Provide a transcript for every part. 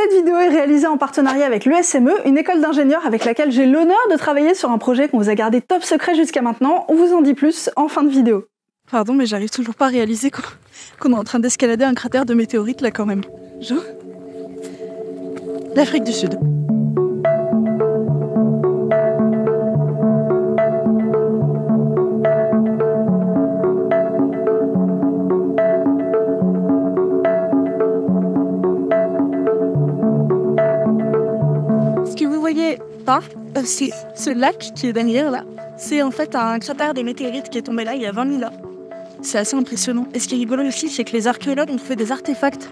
Cette vidéo est réalisée en partenariat avec l'USME, une école d'ingénieurs avec laquelle j'ai l'honneur de travailler sur un projet qu'on vous a gardé top secret jusqu'à maintenant. On vous en dit plus en fin de vidéo. Pardon, mais j'arrive toujours pas à réaliser qu'on est en train d'escalader un cratère de météorite là quand même. L'Afrique du Sud. Que vous voyez pas, euh, c'est ce lac qui est derrière là. C'est en fait un cratère des météorites qui est tombé là il y a 20 000 ans. C'est assez impressionnant. Et ce qui est rigolo aussi, c'est que les archéologues ont trouvé des artefacts.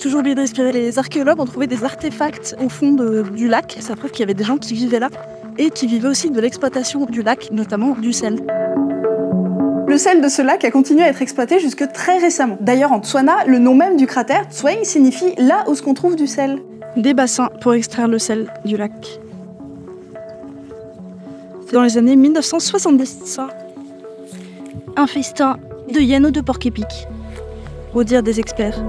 Toujours de respirer. Les archéologues ont trouvé des artefacts au fond du lac. Ça prouve qu'il y avait des gens qui vivaient là et qui vivaient aussi de l'exploitation du lac, notamment du sel. Le sel de ce lac a continué à être exploité jusque très récemment. D'ailleurs, en Tswana, le nom même du cratère, Tsweng, signifie là où se trouve du sel. Des bassins pour extraire le sel du lac. Dans les années 1970, ça. Un festin de ou de porc-épic. Au dire des experts.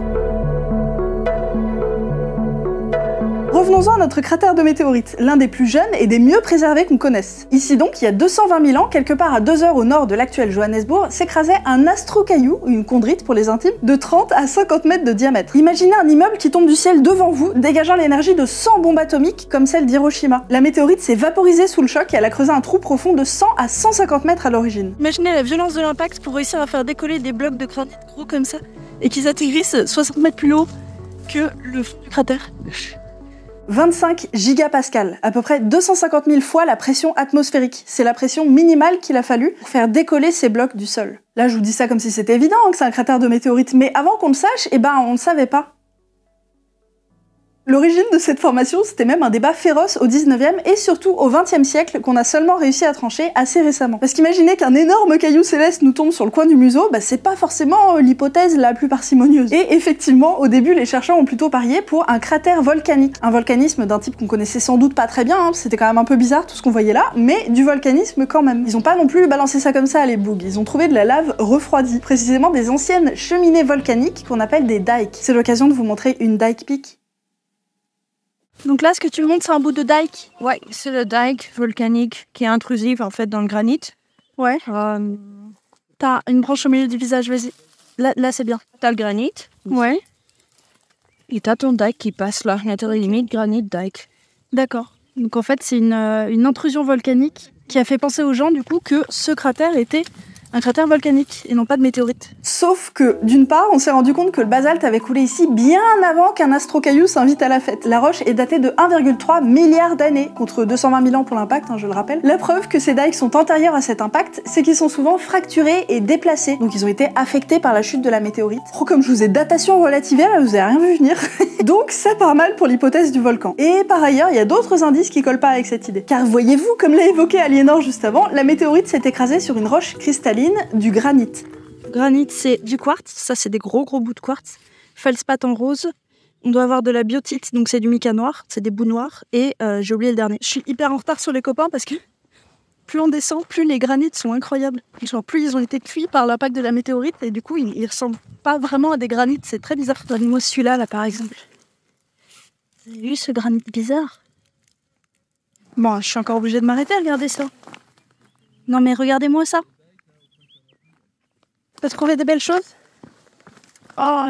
Revenons-en à notre cratère de météorites, l'un des plus jeunes et des mieux préservés qu'on connaisse. Ici donc, il y a 220 000 ans, quelque part à 2 heures au nord de l'actuel Johannesburg, s'écrasait un astrocaillou, ou une chondrite pour les intimes, de 30 à 50 mètres de diamètre. Imaginez un immeuble qui tombe du ciel devant vous, dégageant l'énergie de 100 bombes atomiques comme celle d'Hiroshima. La météorite s'est vaporisée sous le choc et elle a creusé un trou profond de 100 à 150 mètres à l'origine. Imaginez la violence de l'impact pour réussir à faire décoller des blocs de granit gros comme ça et qu'ils atterrissent 60 mètres plus haut que le fond du cratère. 25 gigapascales, à peu près 250 000 fois la pression atmosphérique. C'est la pression minimale qu'il a fallu pour faire décoller ces blocs du sol. Là, je vous dis ça comme si c'était évident hein, que c'est un cratère de météorite, mais avant qu'on le sache, eh ben, on ne savait pas. L'origine de cette formation, c'était même un débat féroce au 19e et surtout au 20e siècle qu'on a seulement réussi à trancher assez récemment. Parce qu'imaginez qu'un énorme caillou céleste nous tombe sur le coin du museau, bah c'est pas forcément l'hypothèse la plus parcimonieuse. Et effectivement, au début, les chercheurs ont plutôt parié pour un cratère volcanique. Un volcanisme d'un type qu'on connaissait sans doute pas très bien, hein, c'était quand même un peu bizarre tout ce qu'on voyait là, mais du volcanisme quand même. Ils ont pas non plus balancé ça comme ça les bougs, ils ont trouvé de la lave refroidie, précisément des anciennes cheminées volcaniques qu'on appelle des dikes. C'est l'occasion de vous montrer une dike peak. Donc là, ce que tu me montres, c'est un bout de dike Ouais, c'est le dike volcanique qui est intrusif en fait dans le granit. Ouais. Euh, T'as une branche au milieu du visage, vas-y. Là, là c'est bien. t'as le granit Ouais. et t'as ton dike qui passe là, la limite granit dike. D'accord. Donc en fait, c'est une, euh, une intrusion volcanique qui a fait penser aux gens, du coup, que ce cratère était un cratère volcanique et non pas de météorite. Sauf que, d'une part, on s'est rendu compte que le basalte avait coulé ici bien avant qu'un astrocaillou s'invite à la fête. La roche est datée de 1,3 milliard d'années, contre 220 000 ans pour l'impact, hein, je le rappelle. La preuve que ces dikes sont antérieurs à cet impact, c'est qu'ils sont souvent fracturés et déplacés, donc ils ont été affectés par la chute de la météorite. Oh, comme je vous ai datation relativée, là, vous avez rien vu venir. donc ça part mal pour l'hypothèse du volcan. Et par ailleurs, il y a d'autres indices qui collent pas avec cette idée. Car voyez-vous, comme l'a évoqué Aliénor juste avant, la météorite s'est écrasée sur une roche cristalline, du granit. Granit, c'est du quartz, ça c'est des gros gros bouts de quartz. Feldspath en rose. On doit avoir de la biotite, donc c'est du mica noir, c'est des bouts noirs. Et euh, j'ai oublié le dernier. Je suis hyper en retard sur les copains parce que plus on descend, plus les granites sont incroyables. Plus ils ont été cuits par l'impact de la météorite et du coup ils, ils ressemblent pas vraiment à des granites, c'est très bizarre. Donnez-moi celui-là là par exemple. Vous avez vu ce granit bizarre Bon, je suis encore obligée de m'arrêter à regarder ça. Non mais regardez-moi ça. T'as trouvé des belles choses? Oh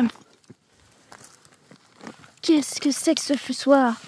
Qu'est-ce que c'est que ce fussoir?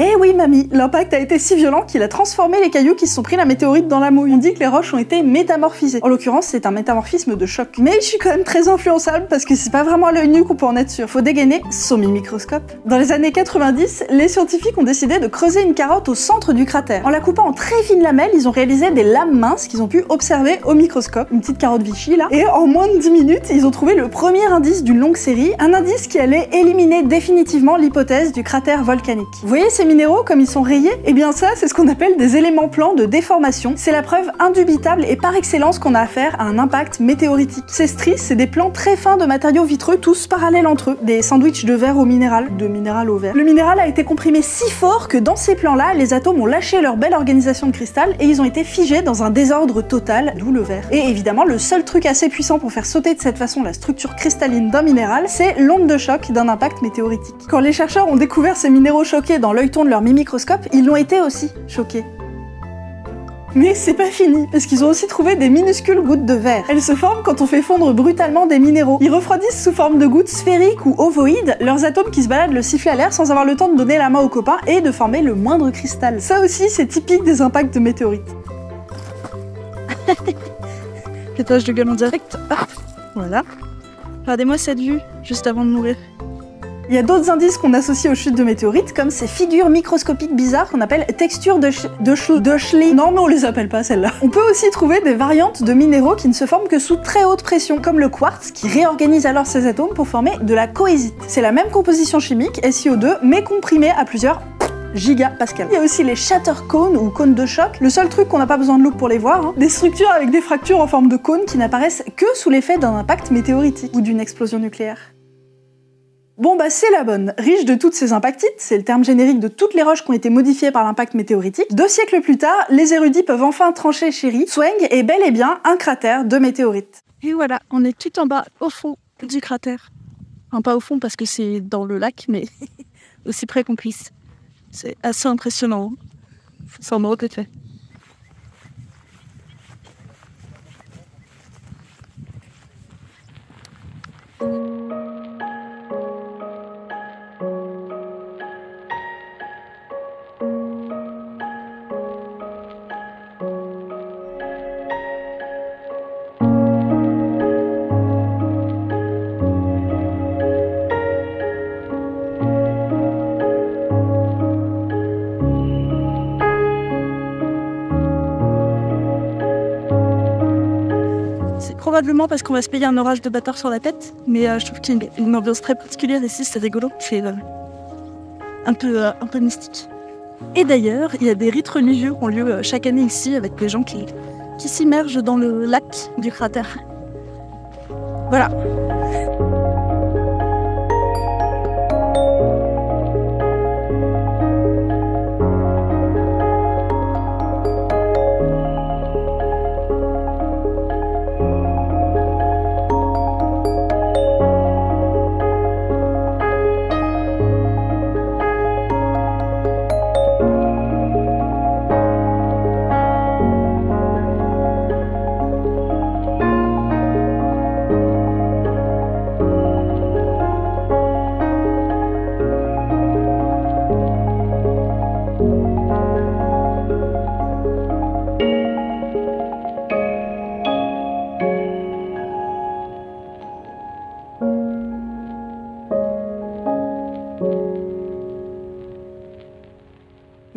Eh oui, mamie, l'impact a été si violent qu'il a transformé les cailloux qui se sont pris la météorite dans la mouille. On dit que les roches ont été métamorphisées. En l'occurrence, c'est un métamorphisme de choc. Mais je suis quand même très influençable parce que c'est pas vraiment à l'œil nu qu'on peut en être sûr. Faut dégainer son microscope. Dans les années 90, les scientifiques ont décidé de creuser une carotte au centre du cratère. En la coupant en très fines lamelles, ils ont réalisé des lames minces qu'ils ont pu observer au microscope. Une petite carotte Vichy là. Et en moins de 10 minutes, ils ont trouvé le premier indice d'une longue série, un indice qui allait éliminer définitivement l'hypothèse du cratère volcanique. Vous voyez minéraux comme ils sont rayés Eh bien ça, c'est ce qu'on appelle des éléments plans de déformation. C'est la preuve indubitable et par excellence qu'on a affaire à un impact météoritique. Ces stries, c'est des plans très fins de matériaux vitreux, tous parallèles entre eux, des sandwichs de verre au minéral, de minéral au verre. Le minéral a été comprimé si fort que dans ces plans-là, les atomes ont lâché leur belle organisation de cristal et ils ont été figés dans un désordre total, d'où le verre. Et évidemment, le seul truc assez puissant pour faire sauter de cette façon la structure cristalline d'un minéral, c'est l'onde de choc d'un impact météoritique. Quand les chercheurs ont découvert ces minéraux choqués dans de leur microscope, ils l'ont été aussi choqués. Mais c'est pas fini, parce qu'ils ont aussi trouvé des minuscules gouttes de verre. Elles se forment quand on fait fondre brutalement des minéraux. Ils refroidissent sous forme de gouttes sphériques ou ovoïdes, leurs atomes qui se baladent le sifflet à l'air sans avoir le temps de donner la main aux copains et de former le moindre cristal. Ça aussi, c'est typique des impacts de météorites. Pétage de gueule en direct. Hop, voilà. Regardez-moi cette vue, juste avant de mourir. Il y a d'autres indices qu'on associe aux chutes de météorites, comme ces figures microscopiques bizarres qu'on appelle textures de, de, de. Non, mais on les appelle pas celles-là. On peut aussi trouver des variantes de minéraux qui ne se forment que sous très haute pression, comme le quartz, qui réorganise alors ses atomes pour former de la cohésite. C'est la même composition chimique, SiO2, mais comprimée à plusieurs gigapascal. Il y a aussi les shatter cones ou cônes de choc. Le seul truc qu'on n'a pas besoin de loupe pour les voir, hein. des structures avec des fractures en forme de cône qui n'apparaissent que sous l'effet d'un impact météoritique ou d'une explosion nucléaire. Bon bah c'est la bonne. Riche de toutes ces impactites, c'est le terme générique de toutes les roches qui ont été modifiées par l'impact météoritique, deux siècles plus tard, les érudits peuvent enfin trancher chéri, Swang est bel et bien un cratère de météorites. Et voilà, on est tout en bas, au fond du cratère. Enfin, pas au fond parce que c'est dans le lac, mais aussi près qu'on puisse. C'est assez impressionnant. Faut s'en répéter. Probablement parce qu'on va se payer un orage de bâtard sur la tête, mais euh, je trouve qu'il y a une, ambiance très particulière ici, c'est rigolo, c'est euh, un, peu, euh, un peu mystique. Et d'ailleurs, il y a des rites religieux qui ont lieu chaque année ici avec les gens qui, qui s'immergent dans le lac du cratère. Voilà.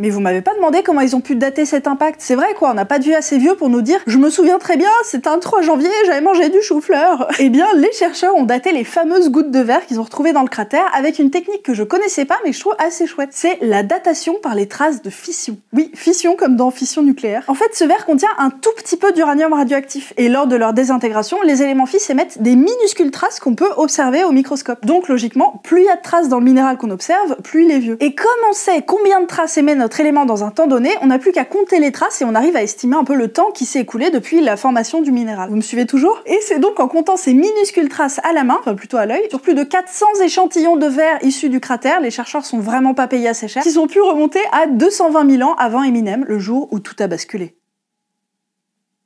Mais vous m'avez pas demandé comment ils ont pu dater cet impact. C'est vrai quoi, on n'a pas de vieux assez vieux pour nous dire je me souviens très bien, c'était un 3 janvier, j'avais mangé du chou-fleur. Eh bien, les chercheurs ont daté les fameuses gouttes de verre qu'ils ont retrouvées dans le cratère avec une technique que je connaissais pas mais je trouve assez chouette. C'est la datation par les traces de fission. Oui, fission comme dans fission nucléaire. En fait, ce verre contient un tout petit peu d'uranium radioactif et lors de leur désintégration, les éléments fils émettent des minuscules traces qu'on peut observer au microscope. Donc logiquement, plus il y a de traces dans le minéral qu'on observe, plus il est vieux. Et comme on sait combien de traces émet notre élément dans un temps donné, on n'a plus qu'à compter les traces et on arrive à estimer un peu le temps qui s'est écoulé depuis la formation du minéral. Vous me suivez toujours? Et c'est donc en comptant ces minuscules traces à la main, enfin plutôt à l'œil, sur plus de 400 échantillons de verre issus du cratère, les chercheurs sont vraiment pas payés assez cher, qu'ils ont pu remonter à 220 000 ans avant Eminem, le jour où tout a basculé.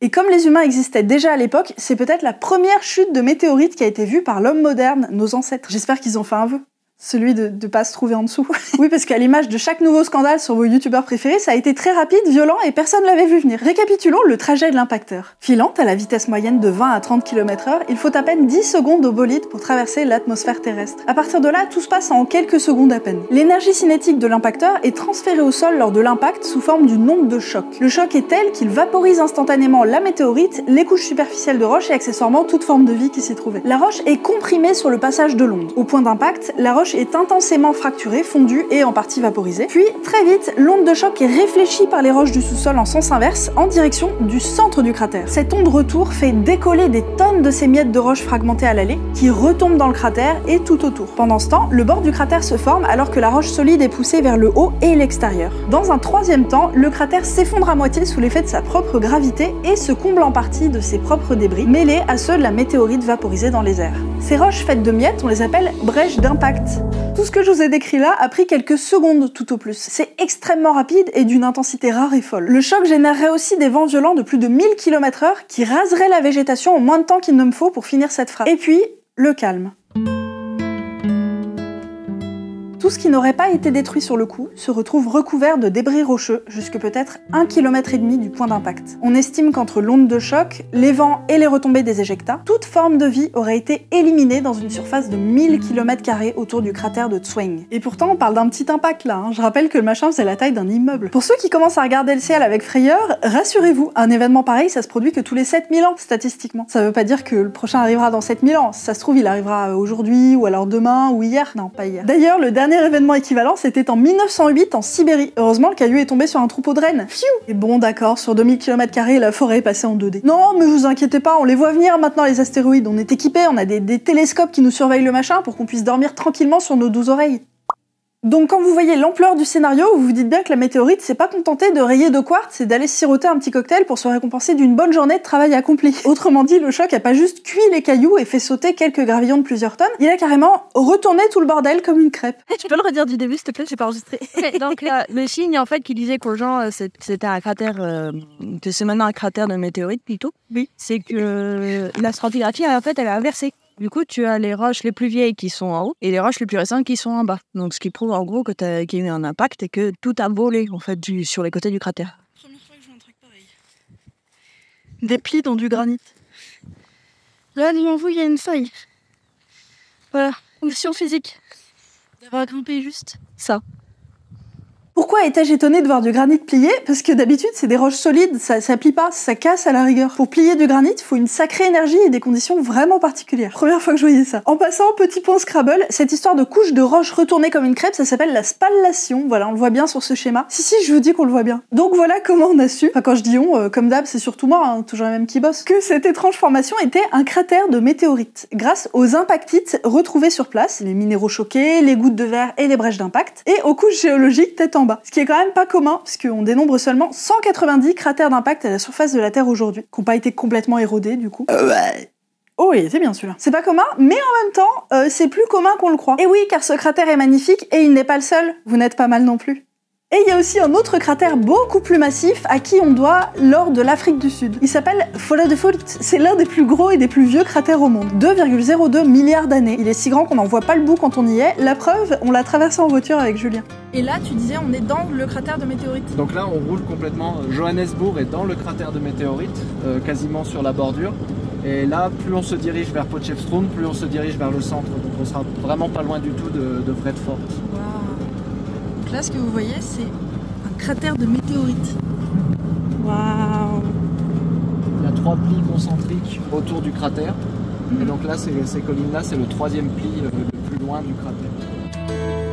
Et comme les humains existaient déjà à l'époque, c'est peut-être la première chute de météorite qui a été vue par l'homme moderne, nos ancêtres. J'espère qu'ils ont fait un vœu celui de ne pas se trouver en dessous. oui, parce qu'à l'image de chaque nouveau scandale sur vos youtubeurs préférés, ça a été très rapide, violent et personne l'avait vu venir. Récapitulons le trajet de l'impacteur. Filant à la vitesse moyenne de 20 à 30 km h il faut à peine 10 secondes au bolide pour traverser l'atmosphère terrestre. À partir de là, tout se passe en quelques secondes à peine. L'énergie cinétique de l'impacteur est transférée au sol lors de l'impact sous forme d'une onde de choc. Le choc est tel qu'il vaporise instantanément la météorite, les couches superficielles de roche et accessoirement toute forme de vie qui s'y trouvait. La roche est comprimée sur le passage de l'onde. Au point d'impact, la roche est intensément fracturée, fondue et en partie vaporisée. Puis, très vite, l'onde de choc est réfléchie par les roches du sous-sol en sens inverse, en direction du centre du cratère. Cette onde retour fait décoller des tonnes de ces miettes de roches fragmentées à l'allée, qui retombent dans le cratère et tout autour. Pendant ce temps, le bord du cratère se forme alors que la roche solide est poussée vers le haut et l'extérieur. Dans un troisième temps, le cratère s'effondre à moitié sous l'effet de sa propre gravité et se comble en partie de ses propres débris, mêlés à ceux de la météorite vaporisée dans les airs. Ces roches faites de miettes, on les appelle brèches d'impact. Tout ce que je vous ai décrit là a pris quelques secondes tout au plus. C'est extrêmement rapide et d'une intensité rare et folle. Le choc générerait aussi des vents violents de plus de 1000 km/h qui raseraient la végétation en moins de temps qu'il ne me faut pour finir cette phrase. Et puis, le calme. Tout ce qui n'aurait pas été détruit sur le coup se retrouve recouvert de débris rocheux jusque peut-être un kilomètre et demi du point d'impact. On estime qu'entre l'onde de choc, les vents et les retombées des éjectats, toute forme de vie aurait été éliminée dans une surface de 1000 km autour du cratère de Tsweng. Et pourtant, on parle d'un petit impact là. Hein. Je rappelle que le machin faisait la taille d'un immeuble. Pour ceux qui commencent à regarder le ciel avec frayeur, rassurez-vous, un événement pareil, ça se produit que tous les 7000 ans statistiquement. Ça veut pas dire que le prochain arrivera dans 7000 ans. ça se trouve, il arrivera aujourd'hui ou alors demain ou hier. Non, pas hier. D'ailleurs, le dernier événement équivalent, c'était en 1908 en Sibérie. Heureusement, le caillou est tombé sur un troupeau de rennes. Pfiou Et bon, d'accord, sur 2000 km, la forêt est passée en 2D. Non, mais vous inquiétez pas, on les voit venir maintenant, les astéroïdes. On est équipés, on a des, des télescopes qui nous surveillent le machin pour qu'on puisse dormir tranquillement sur nos douze oreilles. Donc quand vous voyez l'ampleur du scénario, vous vous dites bien que la météorite s'est pas contentée de rayer de quartz et d'aller siroter un petit cocktail pour se récompenser d'une bonne journée de travail accompli. Autrement dit, le choc a pas juste cuit les cailloux et fait sauter quelques gravillons de plusieurs tonnes, il a carrément retourné tout le bordel comme une crêpe. tu peux le redire du début s'il te plaît, j'ai pas enregistré. donc euh, le signe en fait qui disait qu'aux gens euh, c'était un cratère, euh, que c'est maintenant un cratère de météorite plutôt, oui. c'est que la stratigraphie en fait elle est inversée. Du coup, tu as les roches les plus vieilles qui sont en haut et les roches les plus récentes qui sont en bas. Donc, ce qui prouve en gros qu'il y a eu un impact et que tout a volé en fait sur les côtés du cratère. Première fois que je vois un truc pareil. Des plis dans du granit. Là, devant vous, il y a une feuille. Voilà, condition physique. D'avoir grimpé juste ça. Pourquoi étais-je étonné de voir du granit plié? Parce que d'habitude, c'est des roches solides, ça, ça plie pas, ça casse à la rigueur. Pour plier du granit, faut une sacrée énergie et des conditions vraiment particulières. Première fois que je voyais ça. En passant, petit point Scrabble, cette histoire de couche de roches retournées comme une crêpe, ça s'appelle la spallation. Voilà, on le voit bien sur ce schéma. Si, si, je vous dis qu'on le voit bien. Donc voilà comment on a su, enfin quand je dis on, euh, comme d'hab, c'est surtout moi, hein, toujours la même qui bosse, que cette étrange formation était un cratère de météorites. Grâce aux impactites retrouvés sur place, les minéraux choqués, les gouttes de verre et les brèches d'impact, et aux couches géologiques tête en bas. Ce qui est quand même pas commun, puisqu'on dénombre seulement 190 cratères d'impact à la surface de la Terre aujourd'hui, qui n'ont pas été complètement érodés du coup. Euh, ouais. Oh oui, c'est bien celui-là. C'est pas commun, mais en même temps, euh, c'est plus commun qu'on le croit. Et oui, car ce cratère est magnifique et il n'est pas le seul. Vous n'êtes pas mal non plus. Et il y a aussi un autre cratère beaucoup plus massif à qui on doit l'or de l'Afrique du Sud. Il s'appelle Folla de Folt. C'est l'un des plus gros et des plus vieux cratères au monde. 2,02 milliards d'années. Il est si grand qu'on n'en voit pas le bout quand on y est. La preuve, on l'a traversé en voiture avec Julien. Et là, tu disais, on est dans le cratère de météorite. Donc là, on roule complètement. Johannesburg est dans le cratère de météorite, euh, quasiment sur la bordure. Et là, plus on se dirige vers Potchefstroom, plus on se dirige vers le centre. Donc on sera vraiment pas loin du tout de, de Vredefort là, ce que vous voyez, c'est un cratère de météorite. Waouh Il y a trois plis concentriques autour du cratère. Et mhm. donc là, ces collines-là, c'est le troisième pli euh, le plus loin du cratère.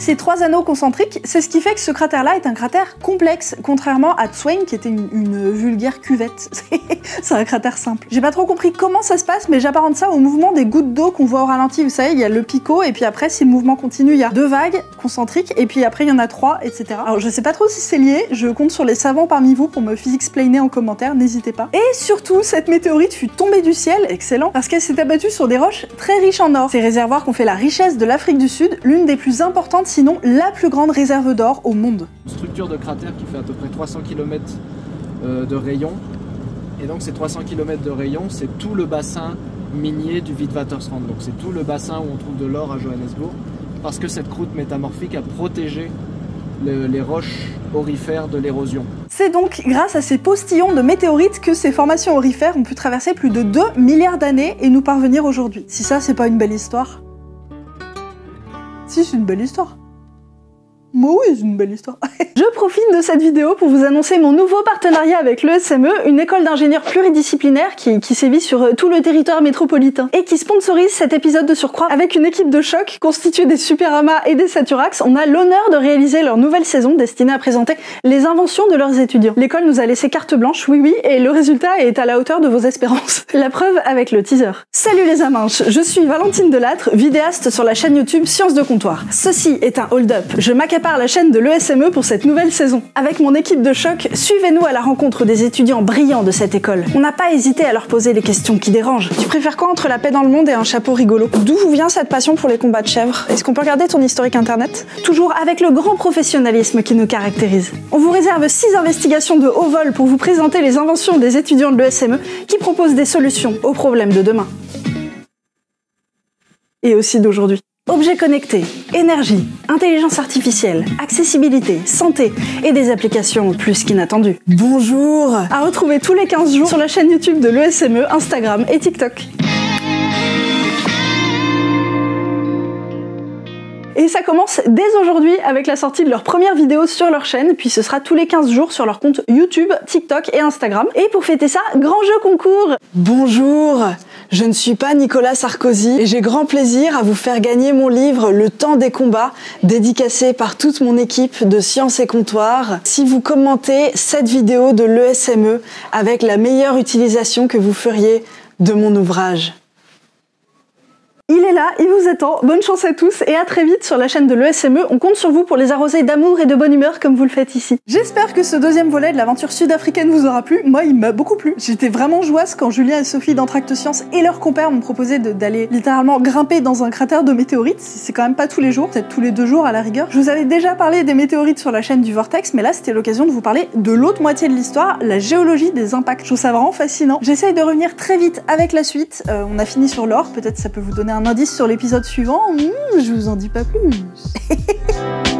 Ces trois anneaux concentriques, c'est ce qui fait que ce cratère-là est un cratère complexe, contrairement à Tswain qui était une, vulgaire cuvette. c'est un cratère simple. J'ai pas trop compris comment ça se passe, mais j'apparente ça au mouvement des gouttes d'eau qu'on voit au ralenti. Vous savez, il y a le picot, et puis après, si le mouvement continue, il y a deux vagues concentriques, et puis après, il y en a trois, etc. Alors, je sais pas trop si c'est lié, je compte sur les savants parmi vous pour me physique-explainer en commentaire, n'hésitez pas. Et surtout, cette météorite fut tombée du ciel, excellent, parce qu'elle s'est abattue sur des roches très riches en or. Ces réservoirs ont fait la richesse de l'Afrique du Sud, l'une des plus importantes sinon la plus grande réserve d'or au monde. Une structure de cratère qui fait à peu près 300 km euh, de rayon. Et donc ces 300 km de rayon, c'est tout le bassin minier du Witwatersrand. Donc c'est tout le bassin où on trouve de l'or à Johannesburg. Parce que cette croûte métamorphique a protégé les roches orifères de l'érosion. C'est donc grâce à ces postillons de météorites que ces formations orifères ont pu traverser plus de 2 milliards d'années et nous parvenir aujourd'hui. Si ça, c'est pas une belle histoire. Si, c'est une belle histoire. Moi oui, c'est une belle histoire. Je profite de cette vidéo pour vous annoncer mon nouveau partenariat avec l'ESME, une école d'ingénieurs pluridisciplinaire qui, sévit sur euh, tout le territoire métropolitain et qui sponsorise cet épisode de surcroît avec une équipe de choc constituée des Superamas et des Saturax. On a l'honneur de réaliser leur nouvelle saison destinée à présenter les inventions de leurs étudiants. L'école nous a laissé carte blanche, oui oui, et le résultat est à la hauteur de vos espérances. La preuve avec le teaser. Salut les amanches, je suis Valentine Delattre, vidéaste sur la chaîne YouTube Sciences de Comptoir. Ceci est un hold-up. Par la chaîne de l'ESME pour cette nouvelle saison. Avec mon équipe de choc, suivez-nous à la rencontre des étudiants brillants de cette école. On n'a pas hésité à leur poser les questions qui dérangent. Tu préfères quoi entre la paix dans le monde et un chapeau rigolo D'où vous vient cette passion pour les combats de chèvres Est-ce qu'on peut regarder ton historique internet Toujours avec le grand professionnalisme qui nous caractérise. On vous réserve 6 investigations de haut vol pour vous présenter les inventions des étudiants de l'ESME qui proposent des solutions aux problèmes de demain. Et aussi d'aujourd'hui. Objets connectés, énergie, intelligence artificielle, accessibilité, santé et des applications plus qu'inattendues. Bonjour À retrouver tous les 15 jours sur la chaîne YouTube de l'ESME, Instagram et TikTok. Et ça commence dès aujourd'hui avec la sortie de leur première vidéo sur leur chaîne, puis ce sera tous les 15 jours sur leur compte YouTube, TikTok et Instagram. Et pour fêter ça, grand jeu concours Bonjour je ne suis pas Nicolas Sarkozy et j'ai grand plaisir à vous faire gagner mon livre Le temps des combats, dédicacé par toute mon équipe de Sciences et Comptoirs. Si vous commentez cette vidéo de l'ESME avec la meilleure utilisation que vous feriez de mon ouvrage. Il est là, il vous attend. Bonne chance à tous et à très vite sur la chaîne de l'ESME. On compte sur vous pour les arroser d'amour et de bonne humeur comme vous le faites ici. J'espère que ce deuxième volet de l'aventure sud-africaine vous aura plu. Moi, il m'a beaucoup plu. J'étais vraiment joyeuse quand Julien et Sophie d'Entracte Science et leurs compères m'ont proposé d'aller littéralement grimper dans un cratère de météorites. C'est quand même pas tous les jours, peut-être tous les deux jours à la rigueur. Je vous avais déjà parlé des météorites sur la chaîne du Vortex, mais là c'était l'occasion de vous parler de l'autre moitié de l'histoire, la géologie des impacts. Je trouve ça vraiment fascinant. J'essaye de revenir très vite avec la suite. Euh, on a fini sur l'or, peut-être ça peut vous donner un indice sur l'épisode suivant, je vous en dis pas plus.